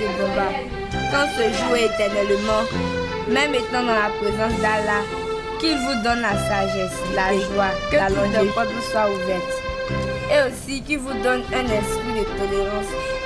demeurera, quand ce jour éternellement, même étant dans la présence d'Allah, qu'il vous donne la sagesse, la joie, que la portes soit ouverte, Et aussi qu'il vous donne un esprit de tolérance